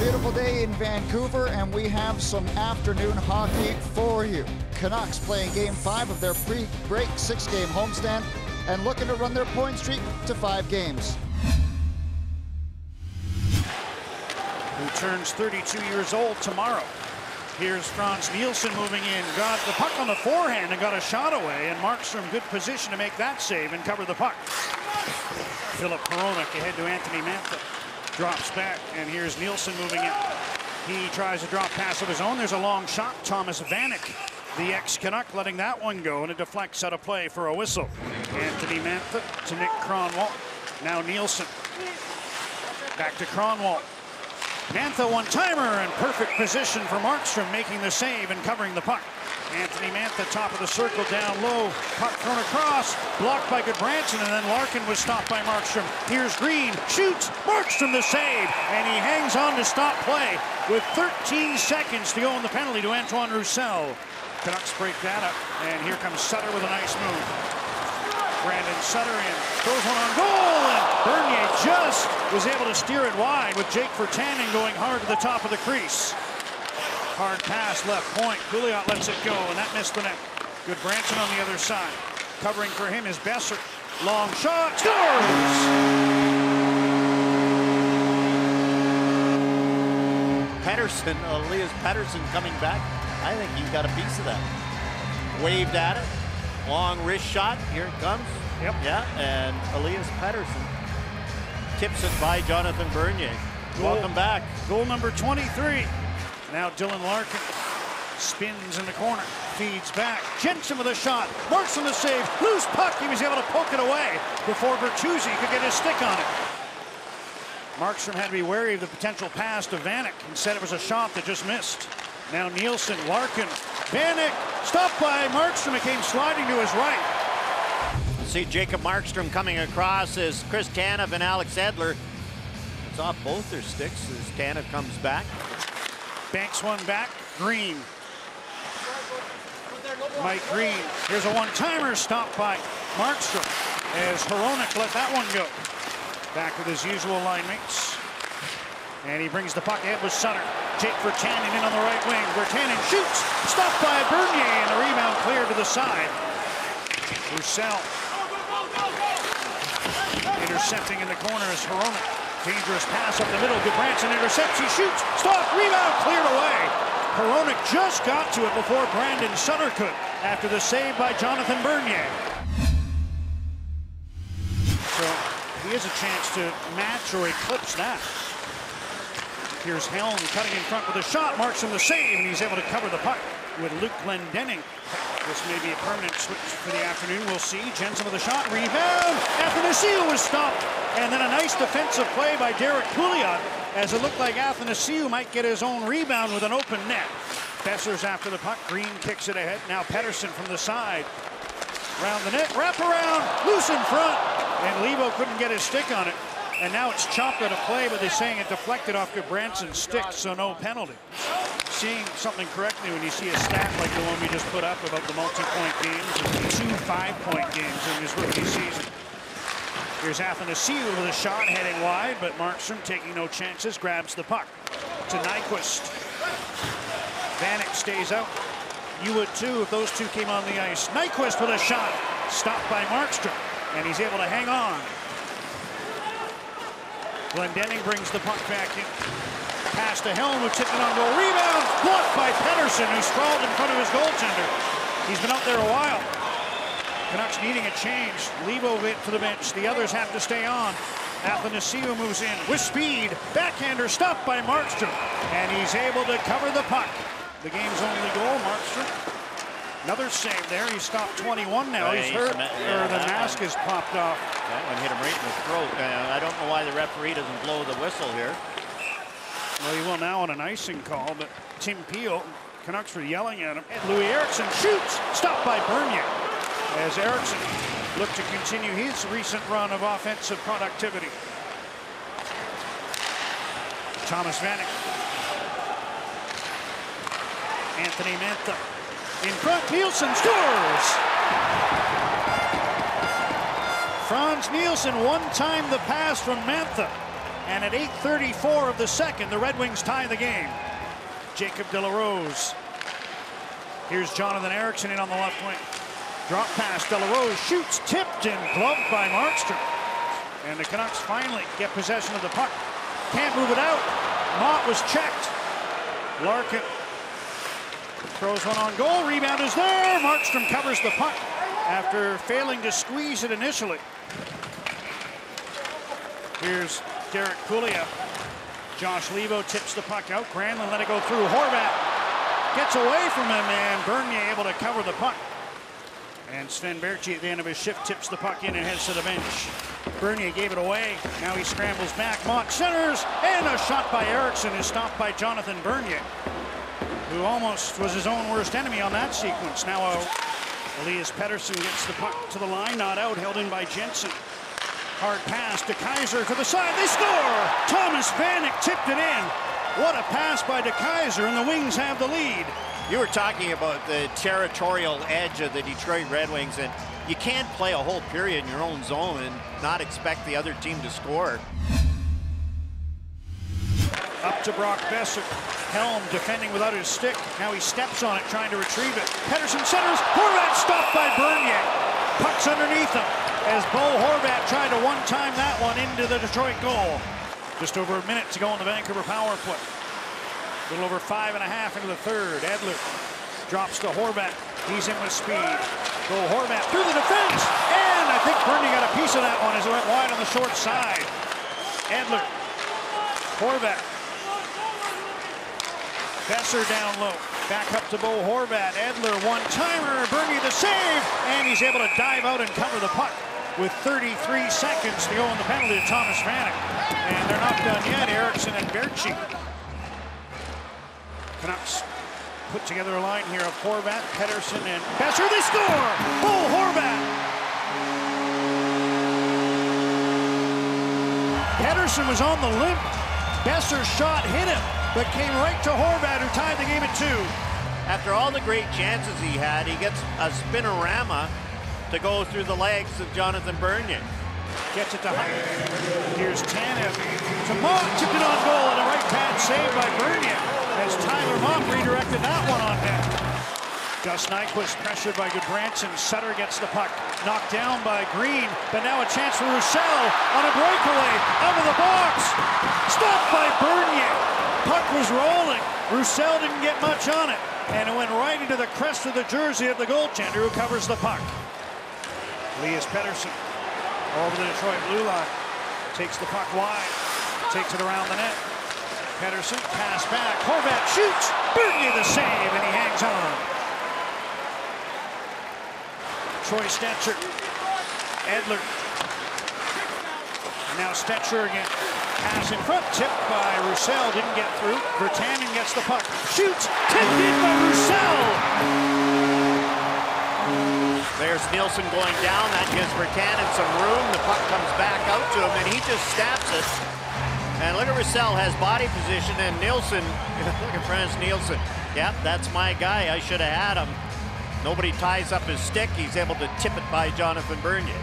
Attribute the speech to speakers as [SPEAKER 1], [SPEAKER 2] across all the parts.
[SPEAKER 1] beautiful day in Vancouver, and we have some afternoon hockey for you. Canucks playing game five of their pre-break six-game homestand and looking to run their point streak to five games.
[SPEAKER 2] Who turns 32 years old tomorrow. Here's Frans Nielsen moving in, got the puck on the forehand and got a shot away, and Markstrom in good position to make that save and cover the puck. Filip Hronek ahead to Anthony Mantha. Drops back, and here's Nielsen moving in. He tries a drop pass of his own. There's a long shot. Thomas Vanek, the ex-Canuck, letting that one go, and it deflects out of play for a whistle. Anthony Mantha to Nick Kronwall. Now Nielsen. Back to Kronwall. Mantha one-timer and perfect position for Markstrom making the save and covering the puck. Anthony Mantha, top of the circle, down low. Puck thrown across, blocked by Gudbranson, and then Larkin was stopped by Markstrom. Here's Green, shoots, Markstrom the save, and he hangs on to stop play with 13 seconds to go on the penalty to Antoine Roussel. Canucks break that up, and here comes Sutter with a nice move. Brandon Sutter in, throws one on goal, and Bernier just was able to steer it wide with Jake Virtanen going hard to the top of the crease. Hard pass left point. Pouliot lets it go, and that missed the net. Gudbranson on the other side. Covering for him is Boeser. Long shot. Scores!
[SPEAKER 3] Pettersson, uh, Elias Pettersson coming back. I think he's got a piece of that. Waved at it. Long wrist shot. Here it comes.
[SPEAKER 2] Yep.
[SPEAKER 3] Yeah, and Elias Pettersson tips it by Jonathan Bernier.
[SPEAKER 2] Goal.
[SPEAKER 3] Welcome back.
[SPEAKER 2] Goal number 23. Now Dylan Larkin spins in the corner, feeds back. Jensen with a shot, Markstrom the save, loose puck. He was able to poke it away before Bertuzzi could get his stick on it. Markstrom had to be wary of the potential pass to Vanek. Instead, it was a shot that just missed. Now Nielsen, Larkin, Vanek, stopped by Markstrom. It came sliding to his right.
[SPEAKER 3] See Jacob Markstrom coming across as Chris Tanev and Alex Edler. It's off both their sticks as Tanev comes back.
[SPEAKER 2] Banks one back. Green. Mike Green. Here's a one-timer stopped by Markstrom as Hronek let that one go. Back with his usual line mates. And he brings the puck ahead with Sutter. Jake Virtanen in on the right wing. Virtanen shoots. Stopped by Bernier and the rebound cleared to the side. Roussel. Intercepting in the corner is Hronek. Dangerous pass up the middle. Gudbranson intercepts. He shoots. Stop. Rebound cleared away. Hronek just got to it before Brandon Sutter could after the save by Jonathan Bernier. So he has a chance to match or eclipse that. Here's Helm cutting in front with a shot. Markstrom the save, and he's able to cover the puck with Luke Glendening. This may be a permanent switch for the afternoon. We'll see. Jensen with a shot. Rebound. Athanasiou was stopped. And then a nice defensive play by Derrick Pouliot as it looked like Athanasiou might get his own rebound with an open net. Boeser's after the puck. Green kicks it ahead. Now Pettersson from the side. Round the net. Wrap around. Loose in front. And Leivo couldn't get his stick on it. And now it's chopped of play, but they're saying it deflected off Branson's stick, so no penalty. Seeing something correctly when you see a stat like the one we just put up about the multi-point games, two five-point games in his rookie season. Here's Athanasiou with a shot heading wide, but Markstrom taking no chances, grabs the puck to Nyquist. Vanek stays out. You would too if those two came on the ice. Nyquist with a shot, stopped by Markstrom, and he's able to hang on. Glendening brings the puck back in. Pass to Helm, who tipped it on goal. Rebound, blocked by Pettersson, who sprawled in front of his goaltender. He's been out there a while. Canucks needing a change. Went to the bench. The others have to stay on. Athanasiou moves in with speed. Backhander stopped by Markstrom. And he's able to cover the puck. The game's only goal, Markstrom. Another save there. He's stopped 21 now. He's hurt, or the mask has popped off.
[SPEAKER 3] That one hit him right in the throat. Uh, I don't know why the referee doesn't blow the whistle here.
[SPEAKER 2] Well, he will now on an icing call, but Tim Peel, Canucks were yelling at him. And Loui Eriksson shoots, stopped by Bernier. As Eriksson looked to continue his recent run of offensive productivity. Thomas Vanek. Anthony Mantha in front, Nielsen scores! Frans Nielsen one time the pass from Mantha. And at 8.34 of the second, the Red Wings tie the game. Jacob De La Rose. Here's Jonathan Ericsson in on the left wing. Drop pass, De La Rose shoots, tipped and gloved by Markstrom. And the Canucks finally get possession of the puck. Can't move it out. Motte was checked. Larkin throws one on goal. Rebound is there. Markstrom covers the puck after failing to squeeze it initially. Here's Derrick Pouliot. Josh Leivo tips the puck out. Granlund let it go through. Horvat gets away from him, and Bernier able to cover the puck. And Sven Baertschi at the end of his shift tips the puck in and heads to the bench. Bernier gave it away. Now he scrambles back. Motte centers, and a shot by Ericsson is stopped by Jonathan Bernier, who almost was his own worst enemy on that sequence. Now uh, Elias Pettersson gets the puck to the line, not out, held in by Jensen. Hard pass to Kaiser to the side. They score! Thomas Vanek tipped it in. What a pass by DeKeyser, and the Wings have the lead.
[SPEAKER 3] You were talking about the territorial edge of the Detroit Red Wings, and you can't play a whole period in your own zone and not expect the other team to score.
[SPEAKER 2] Up to Brock Boeser. Helm defending without his stick. Now he steps on it, trying to retrieve it. Pettersson centers. Horvat stopped by Bernier. Puck's underneath him as Bo Horvat tried to one-time that one into the Detroit goal. Just over a minute to go on the Vancouver power play. A little over five and a half into the third. Edler drops to Horvat. He's in with speed. Bo Horvat through the defense. And I think Bernier got a piece of that one as it went wide on the short side. Edler. Horvat. Boeser down low. Back up to Bo Horvat. Edler one-timer. Bernier the save. And he's able to dive out and cover the puck with 33 seconds to go on the penalty to Thomas Vanek. And they're not done yet. Ericsson and Baertschi. Canucks put together a line here of Horvat, Pettersson, and Boeser. They score! Bo Horvat! Pettersson was on the limp. Boeser's shot hit him, but came right to Horvat, who tied the game at two.
[SPEAKER 3] After all the great chances he had, he gets a spinorama to go through the legs of Jonathan Bernier.
[SPEAKER 2] Gets it to Hunt. Here's Tanev to Motte, tipped it on goal, and a right pad save by Bernier as Tyler Motte redirected that one on net. Gus Nyquist pressured by Gudbranson. Sutter gets the puck, knocked down by Green, but now a chance for Roussel on a breakaway out of the box. Stopped by Bernier. Puck was rolling. Roussel didn't get much on it, and it went right into the crest of the jersey of the goaltender who covers the puck. Elias Pettersson over the Detroit blue line. Takes the puck wide. Takes it around the net. Pettersson, pass back. Horvat shoots. Bernier the save, and he hangs on. Troy Stecher. Edler. And now Stecher again. Pass in front. Tipped by Roussel. Didn't get through. Virtanen gets the puck. Shoots. Tipped in by Roussel.
[SPEAKER 3] There's Nielsen going down. That gives Virtanen some room. The puck comes back out to him, and he just stabs it. And look at Roussel has body position, and Nilsson, look at Frans Nielsen. Yep, that's my guy. I should have had him. Nobody ties up his stick. He's able to tip it by Jonathan Bernier.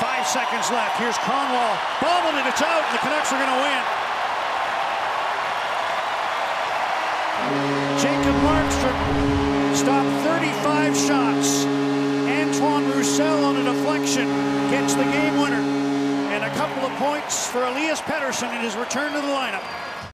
[SPEAKER 2] Five seconds left. Here's Kronwall. Bobbled it. It's out. The Canucks are going to win. Jacob Markstrom stopped 35 shots. Antoine Roussel on a deflection gets the game winner. And a couple of points for Elias Pettersson in his return to the lineup.